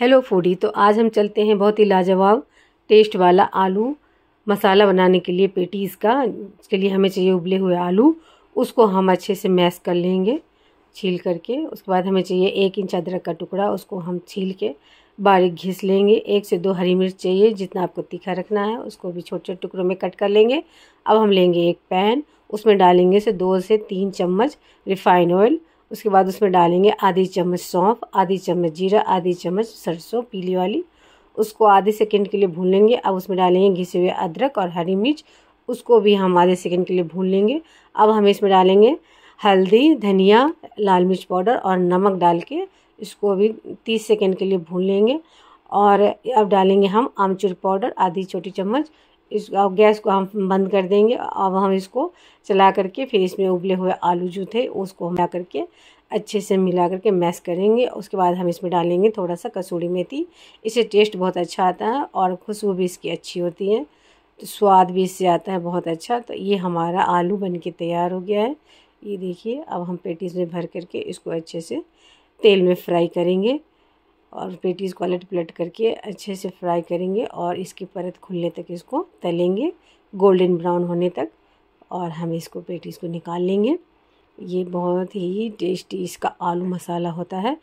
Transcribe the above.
Hello foodie तो आज हम चलते हैं बहुत ही लाजवाब टेस्ट वाला आलू मसाला बनाने के लिए पेटीज़ का। इसके लिए हमें चाहिए उबले हुए आलू। उसको हम अच्छे से मैश कर लेंगे छील करके। उसके बाद हमें चाहिए एक इंच अदरक का टुकड़ा। उसको हम छील के बारीक घिस लेंगे। एक से दो हरी मिर्च चाहिए, जितना आपको तीखा रखना है। उसको भी छोटे छोटे टुकड़ों में कट कर लेंगे। अब हम लेंगे एक पैन। उसमें डालेंगे से दो से तीन चम्मच रिफ़ाइन ऑयल उसके बाद उसमें डालेंगे आधी चम्मच सौंफ, आधी चम्मच जीरा, आधी चम्मच सरसों, पीली वाली। उसको आधे सेकंड के लिए भून लेंगे। अब उसमें डालेंगे घिसे हुए अदरक और हरी मिर्च। उसको भी हम आधे सेकंड के लिए भून लेंगे। अब हम इसमें डालेंगे हल्दी, धनिया, लाल मिर्च पाउडर और नमक डाल के इसको भी तीस सेकेंड के लिए भून लेंगे। और अब डालेंगे हम आमचूर पाउडर, आधी छोटी चम्मच। इस गैस को हम बंद कर देंगे। अब हम इसको चला करके फिर इसमें उबले हुए आलू जो थे, उसको मिला करके अच्छे से मिला करके मैश करेंगे। उसके बाद हम इसमें डालेंगे थोड़ा सा कसूरी मेथी। इससे टेस्ट बहुत अच्छा आता है और खुशबू भी इसकी अच्छी होती है। तो स्वाद भी इससे आता है बहुत अच्छा। तो ये हमारा आलू बन के तैयार हो गया है। ये देखिए, अब हम पेटीज में भर करके इसको अच्छे से तेल में फ्राई करेंगे। और पेटीज़ को अलट पलट करके अच्छे से फ्राई करेंगे और इसकी परत खुलने तक इसको तलेंगे, गोल्डन ब्राउन होने तक और हम इसको पेटीज़ को निकाल लेंगे। ये बहुत ही टेस्टी इसका आलू मसाला होता है।